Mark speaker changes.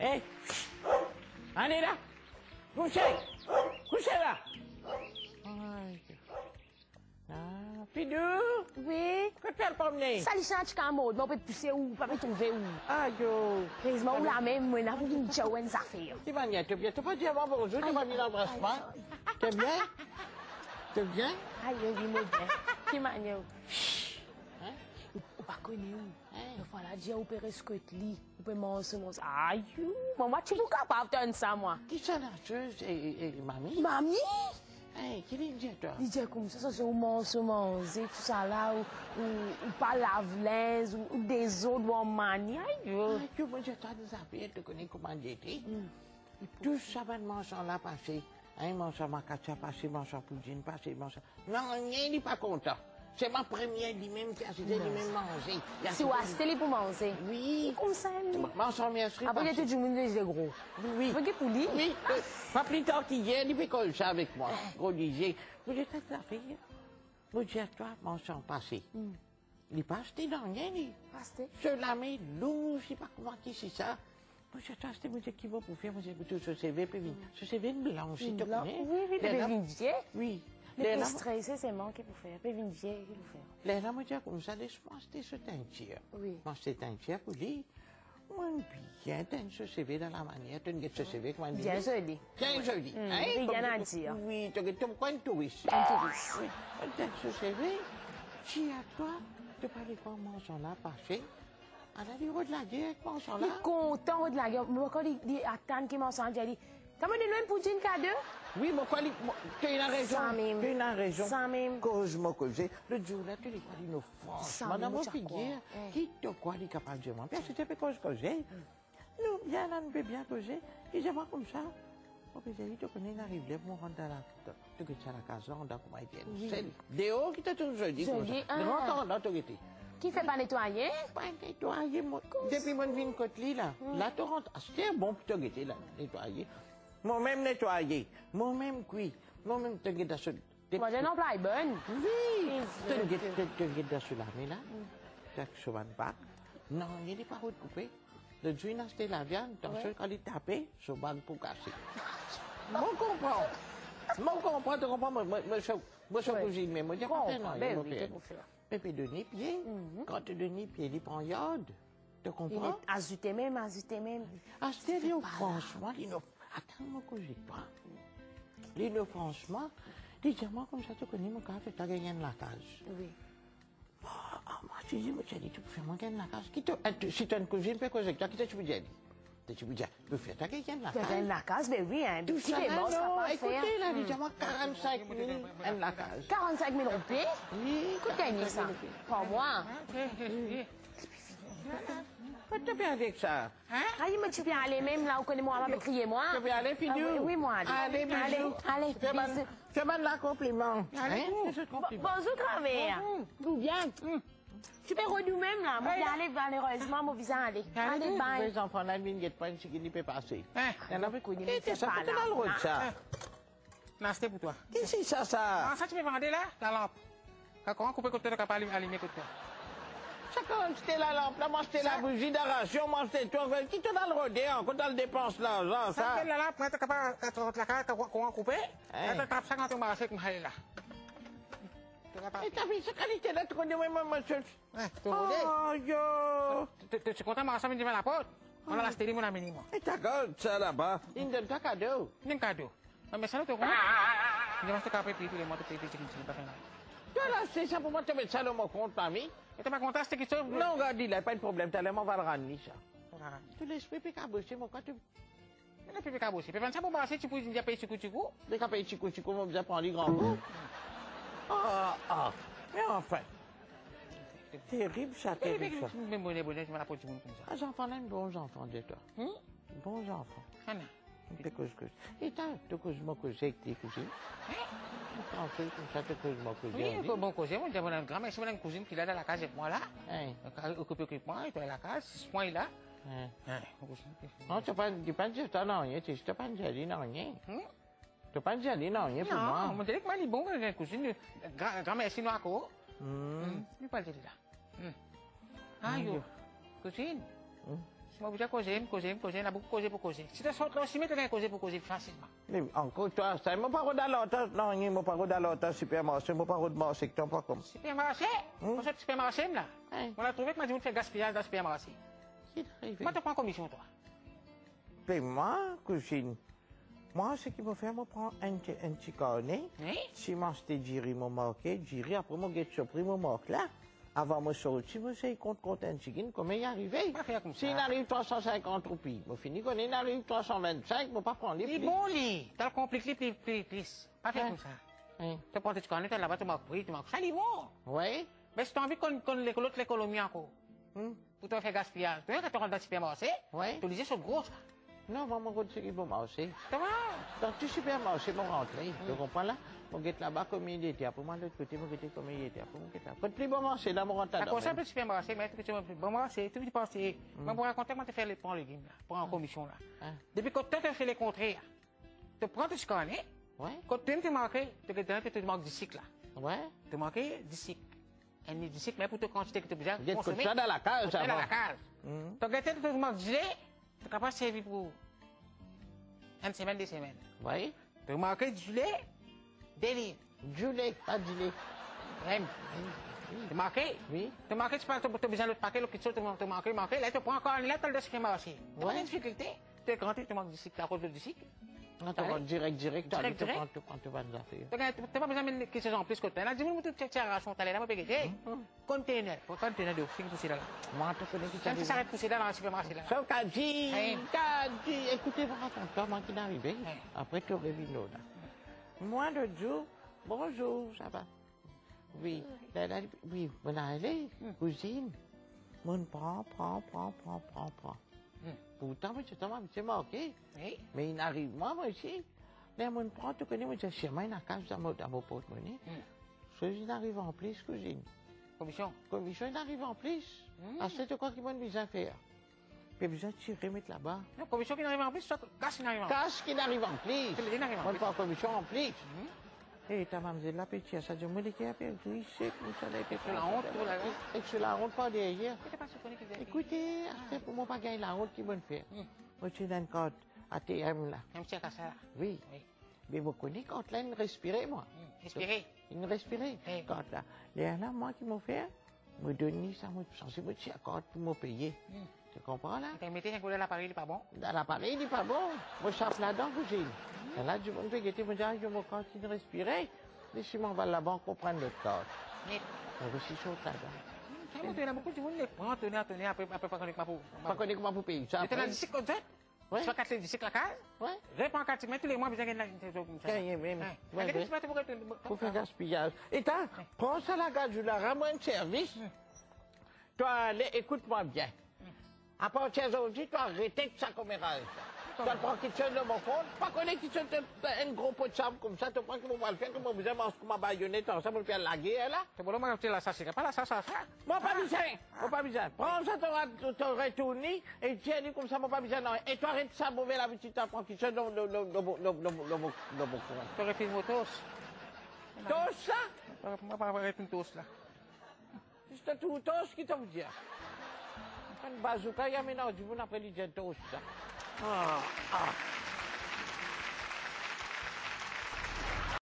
Speaker 1: Hé Allez là Couchez Couchez là Aïe. Ah, Pidou
Speaker 2: Oui.
Speaker 1: Que tu as le promener
Speaker 2: Ça, les chants, tu mode, mais on peut pousser où, pas peut trouver où?
Speaker 1: Aïe, yo
Speaker 2: Heureusement, où la même, moi, n'a pas une ça fait.
Speaker 1: Tu vas bien, tu bien. Tu dit avant bonjour, tu vas mis l'embrassement. T'es bien? T'es bien?
Speaker 2: Aïe, oui, moi, bien. Qui m'a ou pas connu où. Il faut la dire, opérer ce que tu lis. Ou ça, moi.
Speaker 1: Qui ça la et, et mamie?
Speaker 2: Mamie?
Speaker 1: Hey, qui dit toi
Speaker 2: Il dit comme ça, ça c'est au manger, manger, tout ça là, ou, ou, ou pas lave-linge, ou, ou des autres, ou en manie. Aïe, yo.
Speaker 1: Ah, tu vois, j'ai tant de affaires, tu connais comment j'étais. Tout ça va de manger là passé. Hein, manger ma cacha passé, manger poudine passé, manger. Non, rien n'est pas content. C'est ma première lui-même qui a cité lui-même manger. Il
Speaker 2: Si ou
Speaker 1: cité-
Speaker 2: acheter pour manger.
Speaker 1: Oui.
Speaker 2: Comme ça, lui.
Speaker 1: Manger mes fruits
Speaker 2: Après, il y a tout le monde est gros.
Speaker 1: Oui.
Speaker 2: Vous pour lui?
Speaker 1: Oui, pas plus tard qu'hier, il fait comme ça avec moi. Gros disait, vous êtes la fille. Vous dites, toi, mon sang passé. Il passe, t'es dans rien, il.
Speaker 2: Acheter.
Speaker 1: Je la mets lourd, je sais pas comment qui c'est ça. Moi, je t'ai acheté, moi, qui va pour faire, moi, j'ai tout ce CV, puis ce CV blanc, tu
Speaker 2: Blanc.
Speaker 1: connais.
Speaker 2: Oui, oui, vindier.
Speaker 1: Oui.
Speaker 2: Le
Speaker 1: Les
Speaker 2: plus
Speaker 1: lames,
Speaker 2: stressé, c'est manqué pour faire. Le vindier, il faut faire.
Speaker 1: les lames, moi, comme ça, laisse-moi, c'était ce teinture.
Speaker 2: Oui.
Speaker 1: Moi, teinture pour dire, moi, bien, t'as ce CV dans la manière, tu as ce CV, comment dire.
Speaker 2: Bien joli.
Speaker 1: Bien joli.
Speaker 2: Mm,
Speaker 1: hein,
Speaker 2: rien
Speaker 1: comme-
Speaker 2: à dire.
Speaker 1: Oui, tu es comme un touriste.
Speaker 2: Un touriste.
Speaker 1: Oui, t'as à toi, tu parlais quoi, mon sang là, passé, à la livre de la guerre, mon
Speaker 2: Il
Speaker 1: là.
Speaker 2: content de la. Moi, quand il dit attendre qu'il m'en sente, il dit T'as me donné un poutine cadeau
Speaker 1: Oui. Le.
Speaker 2: Ça
Speaker 1: Madame,
Speaker 2: même,
Speaker 1: mon
Speaker 2: tu as
Speaker 1: figure,
Speaker 2: quoi, hein.
Speaker 1: qui te. Oh, tu connais, il arrive là, pour rentrer dans la, la casa, on a comment il C'est Déo qui t'a toujours dit, comme ça?
Speaker 2: Jeudi.
Speaker 1: De longtemps, là, tu étais.
Speaker 2: Qui fait pas nettoyer?
Speaker 1: Pas nettoyer, moi. Depuis mon vin côté là. Là, tu rentres. Ah, c'était bon pour te guetter, là, nettoyer. Moi-même nettoyer. Moi-même cuit. Moi-même te guetter sur.
Speaker 2: Moi, j'ai un emploi bonne.
Speaker 1: Oui. Te
Speaker 2: je-
Speaker 1: guetter sur la main là. Tac, sur un bac. Non, il n'est pas recoupé. Le jour, il a acheté la viande. Dans ce quand il tapait, sur bac pour casser. Moi, comprends. Moi, comprends, tu comprends. Moi, moi, moi, je je cuisine, mais moi, je
Speaker 2: Comprends,
Speaker 1: comprends. non,
Speaker 2: ben
Speaker 1: il
Speaker 2: oui, qu'on fait
Speaker 1: Pépé de pied. Quand tu de nez pied, il prend yode. Tu
Speaker 2: Il
Speaker 1: comprends?
Speaker 2: est azuté même, azuté même.
Speaker 1: Ah, Léo, franchement, Lino, attends-moi que j'ai pas. Lino, franchement, dis-moi comme ça, tu connais mon café, tu as gagné la case.
Speaker 2: Oui.
Speaker 1: Ah, moi, tu dis, moi, tu as dit, tu peux faire gagner la ah, tu- si tu as une cousine, avec toi, qui t'a tu peux dire? Tu peux dire, tu peux faire, tu as gagné la
Speaker 2: Tu as la case, mais oui, hein.
Speaker 1: Tout
Speaker 2: Petit
Speaker 1: ça, non, écoutez, là, dis-moi 45 000, en la case.
Speaker 2: 45 000 roupies?
Speaker 1: Oui,
Speaker 2: Écoute, gagner ça? Pas moi.
Speaker 1: Pas de bien avec ça.
Speaker 2: Ah, il me tu viens aller même là où connais-moi, on va me crier moi.
Speaker 1: Tu veux aller,
Speaker 2: Ah,
Speaker 1: Fidou?
Speaker 2: oui, oui, moi.
Speaker 1: Allez, bisous.
Speaker 2: Allez, allez,
Speaker 1: la compliment. Hein? Ce compliment.
Speaker 2: Bonjour, Travers. D'où bien? Tu peux redou même là. Moi, aller malheureusement, mon visa aller. Allez, bye.
Speaker 1: Les enfants là, ils ne pas ce qui peut passer.
Speaker 3: Hein?
Speaker 1: Il y en a
Speaker 2: c'est
Speaker 1: ça, le de.
Speaker 3: Non, c'était pour toi.
Speaker 1: Qu'est-ce que c'est ça, ça?
Speaker 3: Ah, ça, tu me vendais là, la lampe. Quand on coupe côté, tu pas allumer côté.
Speaker 1: Chacun, la lampe, là, moi, la bougie d'arration, moi, c'était toi. Qui te donne le rodéon, quand tu dépenses l'argent,
Speaker 3: Ça,
Speaker 1: ça
Speaker 3: la lampe, tu capable, quand la carte, quand on coupe,
Speaker 1: Hein.
Speaker 3: tu tapes ça quand tu m'as acheté comme ça là.
Speaker 1: Et t'as vu cette qualité-là, tu connais même, monsieur
Speaker 3: Hein, tu rodé.
Speaker 1: Oh, yo
Speaker 3: Tu es content, moi, ça me dit la porte? On a la stérile, mon ami, moi.
Speaker 1: Et ta gueule, ça, là-bas, il donne ta cadeau.
Speaker 3: Il a un cadeau. Mais ça, tu comprends? Il y a un cadeau, puis tous les mois, tu pas faire.
Speaker 1: Tu as acheté ça pour moi, tu mets ça dans mon compte, mamie
Speaker 3: Et tu m'as content, c'était qui ça?
Speaker 1: Non, regarde, il n'y a pas de problème, t'as l'air, on va le ramener, ça. Tu cabosser, mon quoi, tu... On vous apprend les grands coups. Ah, ah. Mais enfin. Terrible, ça, terrible, ça.
Speaker 3: Mais bon, bon, je me la tu comme ça.
Speaker 1: Les bons enfants, dis-toi.
Speaker 3: Hum?
Speaker 1: Bons enfants. Cause, cause. Et t'as, tu causes moi cause avec tes cousines. Français, comme ça, tu causes moi cause.
Speaker 3: Oui, bon cousin, moi, j'ai mon grand-mère, c'est mon cousine qui est là dans la case avec moi là.
Speaker 1: Hein,
Speaker 3: Occupé, occupe moi, il est dans la case, ce point là.
Speaker 1: hein?
Speaker 3: Hein, mon cousin.
Speaker 1: Non, tu pas, tu pas dit ça, non, rien, tu t'as pas dit non, rien.
Speaker 3: Hum?
Speaker 1: Tu pas dit non, rien pour
Speaker 3: Non,
Speaker 1: moi.
Speaker 3: on dirait que moi, il est bon, la cousine, grand- grand-mère, c'est pas? Si moi, vous causer, me causer, me causer, on a beaucoup causé pour causer. Si tu sautes là, aussi, mais tu as causé pour causer facilement.
Speaker 1: Mais encore toi, ça, mon parole dans l'autre, non, il mon parole dans l'autre supermarché, mon parole de marché, que t'en pas comme.
Speaker 3: Supermarché?
Speaker 1: Hmm?
Speaker 3: Pour ce supermarché, là? On a trouvé que moi, je fais gaspillage dans le supermarché. Moi, tu prends commission, toi?
Speaker 1: Mais moi, cousine, moi, ce qui me fait, me prendre un, petit- un petit? Si moi, c'était Jiri, mon marqué, Jiri, après, mon surpris, mon marque là. Avant, moi, c'est compte, compte un chicken, comment y arriver?
Speaker 3: Pas faire comme ça.
Speaker 1: S'il arrive 350 roupies, moi, fini, quand il arrive 325, moi, pas prendre les
Speaker 3: Il
Speaker 1: prix.
Speaker 3: bon, lui. T'as compliqué, plus, plus, plus. Pas
Speaker 1: Ouais.
Speaker 3: comme ça.
Speaker 1: Hein?
Speaker 3: Tu prends tes carnets, t'es là-bas, tu marques prix, tu il est bon.
Speaker 1: Ouais?
Speaker 3: Mais si tu as envie qu'on qu'on l'autre l'économie encore,
Speaker 1: Hmm?
Speaker 3: pour te faire gaspillage, tu vois, quand tu rentres dans le supermarché,
Speaker 1: Ouais.
Speaker 3: tu disais sur gros, ça.
Speaker 1: Non, c'est qui va marcher.
Speaker 3: Ça va?
Speaker 1: Dans tout supermarché, mon rentré, tu comprends là? Mon guette là-bas comme il était, après moi, de l'autre côté, mon guette comme il était, après mon guette là. Quand plus bon marché, là, mon là-dedans.
Speaker 3: commencé un peu de supermarché, mais tu es bon marché, tu veux penser. Mais pour raconter comment tu fais les prends légumes, pour en commission, là.
Speaker 1: Hein?
Speaker 3: Depuis que tu as fait les contraires, tu prends tes carnets,
Speaker 1: Ouais?
Speaker 3: quand tu te marques, tu te tu 10 cycles, là.
Speaker 1: Ouais?
Speaker 3: Tu marques 10 cycles. Un 10 cycles, mais pour te quantité que tu as besoin consommer.
Speaker 1: ça dans la case,
Speaker 3: tu
Speaker 1: ça
Speaker 3: dans la.
Speaker 1: Mhm.
Speaker 3: Tu as gâté, tu 10 tu capable de servir pour une semaine, deux semaines.
Speaker 1: Ouais?
Speaker 3: Tu as marqué du lait, des livres.
Speaker 1: Julet, pas du lait.
Speaker 3: Même. Tu as marqué
Speaker 1: Oui?
Speaker 3: Tu as marqué, tu as besoin de l'autre paquet, l'autre chose, tu as marqué, marqué. Là, tu prends encore une lettre de supermarché. Tu as
Speaker 1: Ouais.
Speaker 3: pas de difficulté. Tu es grand, tu manques du cycle, à cause du cycle.
Speaker 1: Tu vas direct, direct, tu
Speaker 3: Direct,
Speaker 1: tu
Speaker 3: direct.
Speaker 1: prends, tu prends, tu affaires.
Speaker 3: Tu n'as pas besoin de mettre quelque chose en plus que tu. Dis-moi, tu. Moi,
Speaker 1: tu
Speaker 3: Quand tu
Speaker 1: écoutez, moi qui. Après, tu aurais vu l'autre. Moi, l'autre jour, bonjour, ça va? Oui, la- la- oui, on a allé, cousine. Mon prend, prend, prend, prend, prend, prend. Pourtant, moi, c'est moi, c'est marqué.
Speaker 3: Oui.
Speaker 1: Mais il arrive, moi, moi aussi. Là, mon prend, tu connais, moi, j'ai chez moi, il a cache dans mon, dans mon porte-monnaie.
Speaker 3: Hmm.
Speaker 1: Ce il arrive en plus, cousine.
Speaker 3: Commission.
Speaker 1: Commission, il arrive en plus. C'est de quoi qu'il m'a besoin de faire. Puis, besoin de tirer, mettre là-bas.
Speaker 3: Non, commission qui n'arrive en plus, soit casse qui n'arrive en plus.
Speaker 1: Cache qui n'arrive en plus.
Speaker 3: N'arrive
Speaker 1: Moi,
Speaker 3: plus.
Speaker 1: pas commission en plus. Et ta mademoiselle la petite, ça dit, moi, les qui a perdu, ici, comme ça, là, était
Speaker 3: la honte, tout, là, hein.
Speaker 1: Et que c'est la honte pas derrière.
Speaker 3: Tu
Speaker 1: Écoutez, c'est pour moi pas gagner la honte qui me faire.
Speaker 3: Mhm.
Speaker 1: Moi, je suis dans une carte ATM, là.
Speaker 3: Un petit casse là.
Speaker 1: Oui.
Speaker 3: Oui.
Speaker 1: Mais vous connaissez quand là, il respirait, moi.
Speaker 3: Hum, Respirer.
Speaker 1: Il respirait. Quand là. Là, là, moi, qui m'ont fait, me donner ça, moi, censé me la carte pour me payer. Tu comprends, là?
Speaker 3: Tu mettais un coup de l'appareil, il n'est pas bon?
Speaker 1: Dans l'appareil, il n'est pas bon. Moi, je chape là-dedans, cousine. Et là, je me guetter, je me continue de respirer. Laissez-moi, on va à la banque pour prendre notre carte.
Speaker 3: Mais,
Speaker 1: aussi chaud là-dedans.
Speaker 3: tu sais, il y a beaucoup de monde qui prend, tenir, tenir, après, après, pas connaître ma peau.
Speaker 1: Pas connaître vous ça.
Speaker 3: Tu le comme ça?
Speaker 1: Ouais.
Speaker 3: Le cycle à case.
Speaker 1: Ouais.
Speaker 3: Réponds tous les mois, la te voir-
Speaker 1: Pour faire gaspillage. Et t'as, prends ça la gaz, je la rends un service. Toi, allez, écoute-moi bien. À partir d'aujourd'hui, tu arrêtes de ça commérage. Tu prends de mon compte, pas connaître quelque chose de un gros pot de sable comme ça, tu prends va le faire, comment vous avez comme ma baïonnette, ça pour le faire la là.
Speaker 3: C'est bon, moi, tu la pas la ça.
Speaker 1: Moi, pas besoin, moi, pas besoin. Prends ça, ton retourné, et tiens-le comme ça, moi, pas besoin, non. Et toi, arrête ça, mauvais l'habitude, tu prends mon, mon, mon, mon, mon, de mon courant.
Speaker 3: Tu aurais fait une motos.
Speaker 1: Ça,
Speaker 3: Moi, pas arrêter une là.
Speaker 1: c'est tout, qui t'a bazooka, il y a maintenant, du bon après, il dit tout ça. Ah, ah.